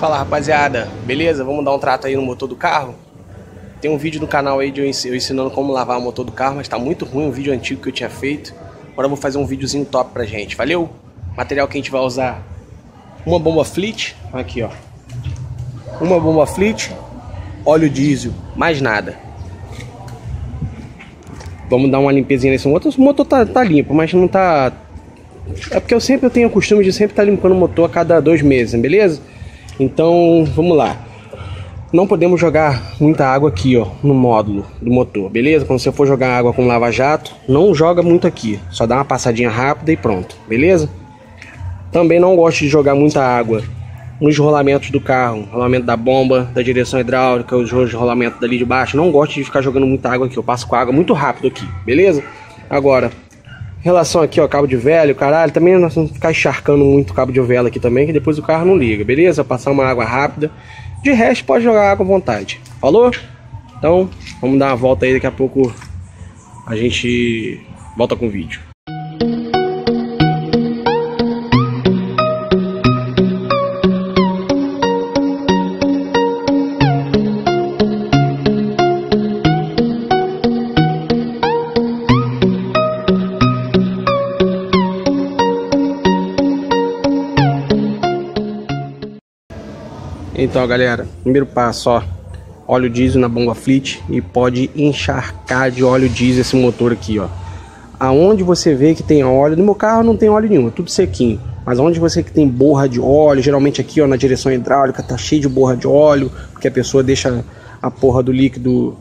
Fala rapaziada, beleza? Vamos dar um trato aí no motor do carro? Tem um vídeo no canal aí de eu ensinando como lavar o motor do carro, mas tá muito ruim, um vídeo antigo que eu tinha feito. Agora eu vou fazer um videozinho top pra gente, valeu? Material que a gente vai usar, uma bomba fleet, aqui ó. Uma bomba fleet, óleo diesel, mais nada. Vamos dar uma limpezinha nesse motor. O motor tá, tá limpo, mas não tá... É porque eu sempre eu tenho o costume de sempre estar tá limpando o motor a cada dois meses, beleza? Então, vamos lá. Não podemos jogar muita água aqui, ó, no módulo do motor, beleza? Quando você for jogar água com lava-jato, não joga muito aqui. Só dá uma passadinha rápida e pronto, beleza? Também não gosto de jogar muita água nos rolamentos do carro, rolamento da bomba, da direção hidráulica, os rolamentos dali de baixo. Não gosto de ficar jogando muita água aqui. Eu passo com a água muito rápido aqui, beleza? Agora, relação aqui, ó, cabo de velho, caralho, também nós vamos ficar encharcando muito cabo de vela aqui também, que depois o carro não liga, beleza? Passar uma água rápida. De resto, pode jogar água à vontade. Falou? Então, vamos dar uma volta aí, daqui a pouco a gente volta com o vídeo. Então, galera, primeiro passo, ó, óleo diesel na bomba fleet e pode encharcar de óleo diesel esse motor aqui, ó. Aonde você vê que tem óleo, no meu carro não tem óleo nenhum, é tudo sequinho. Mas onde você que tem borra de óleo, geralmente aqui, ó, na direção hidráulica tá cheio de borra de óleo, porque a pessoa deixa a porra do líquido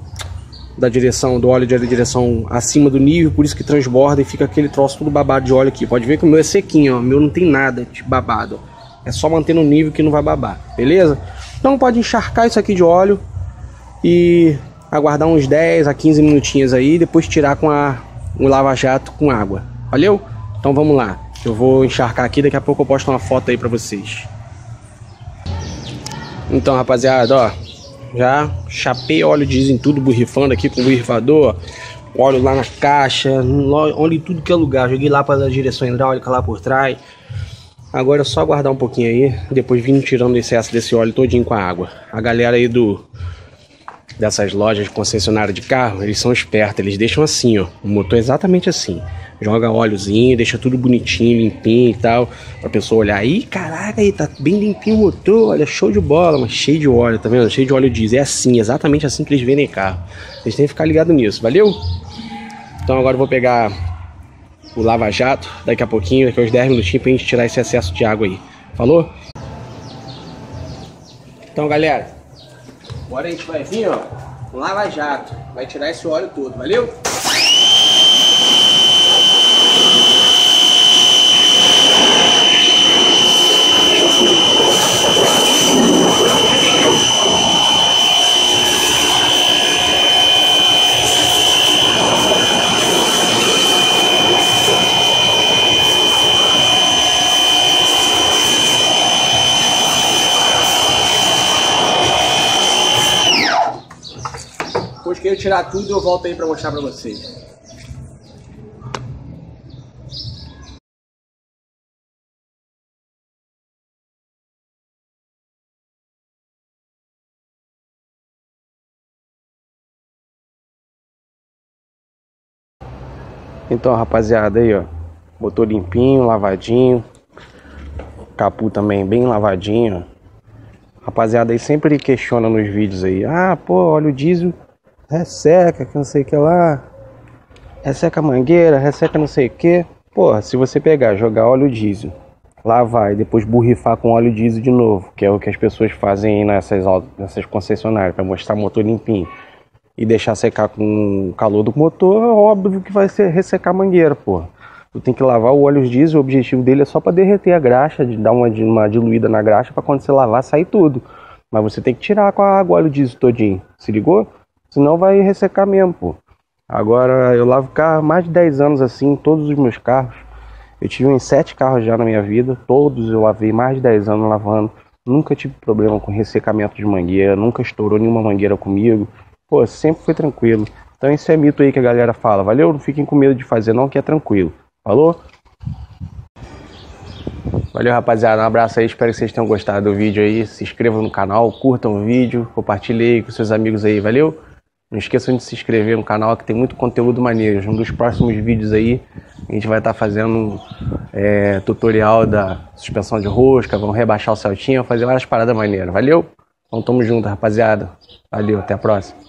da direção, do óleo da direção acima do nível, por isso que transborda e fica aquele troço tudo babado de óleo aqui. Pode ver que o meu é sequinho, ó, o meu não tem nada de babado. É só manter no nível que não vai babar, beleza? Então pode encharcar isso aqui de óleo e aguardar uns 10 a 15 minutinhos aí, depois tirar com a, um lava-jato com água. Valeu? Então vamos lá. Eu vou encharcar aqui, daqui a pouco eu posto uma foto aí pra vocês. Então, rapaziada, ó, já chapei óleo diesel em tudo, borrifando aqui com o borrifador, óleo lá na caixa, óleo em tudo que é lugar. Joguei lá para a direção hidráulica lá por trás. Agora é só aguardar um pouquinho aí, depois vindo tirando o excesso desse óleo todinho com a água. A galera aí do dessas lojas de concessionária de carro, eles são espertos, eles deixam assim, ó, o motor é exatamente assim. Joga óleozinho, deixa tudo bonitinho, limpinho e tal, pra pessoa olhar, aí, caraca, aí tá bem limpinho o motor, olha, show de bola, mas cheio de óleo, tá vendo? Cheio de óleo diesel, é assim, exatamente assim que eles vendem carro. Vocês têm que ficar ligados nisso, valeu? Então agora eu vou pegar o Lava Jato daqui a pouquinho, daqui a uns 10 minutinhos pra gente tirar esse excesso de água aí. Falou? Então, galera, agora a gente vai vir, ó, com Lava Jato. Vai tirar esse óleo todo, valeu? Depois que eu tirar tudo, eu volto aí para mostrar para vocês. Então, rapaziada, aí, ó. Motor limpinho, lavadinho. Capu também bem lavadinho. Rapaziada aí sempre questiona nos vídeos aí. Ah, pô, óleo diesel resseca, que não sei o que lá, resseca a mangueira, resseca não sei o que. Porra, se você pegar, jogar óleo diesel, lavar e depois borrifar com óleo diesel de novo, que é o que as pessoas fazem nessas, nessas concessionárias, para mostrar motor limpinho, e deixar secar com o calor do motor, é óbvio que vai ser ressecar a mangueira, porra. Tu tem que lavar o óleo diesel, o objetivo dele é só para derreter a graxa, de dar uma, uma diluída na graxa para quando você lavar sair tudo. Mas você tem que tirar com a água o óleo diesel todinho, se ligou? Senão vai ressecar mesmo, pô. Agora eu lavo carro mais de 10 anos assim, todos os meus carros. Eu tive uns 7 carros já na minha vida, todos eu lavei mais de 10 anos lavando. Nunca tive problema com ressecamento de mangueira, nunca estourou nenhuma mangueira comigo. Pô, sempre foi tranquilo. Então esse é mito aí que a galera fala. Valeu? Não fiquem com medo de fazer não, que é tranquilo. Falou? Valeu, rapaziada. Um abraço aí. Espero que vocês tenham gostado do vídeo aí. Se inscrevam no canal, curtam o vídeo, compartilhem com seus amigos aí. Valeu? Não esqueçam de se inscrever no canal que tem muito conteúdo maneiro. Um dos próximos vídeos aí, a gente vai estar tá fazendo é, tutorial da suspensão de rosca, vamos rebaixar o Celtinha, fazer várias paradas maneiras. Valeu? Então tamo junto, rapaziada. Valeu, até a próxima.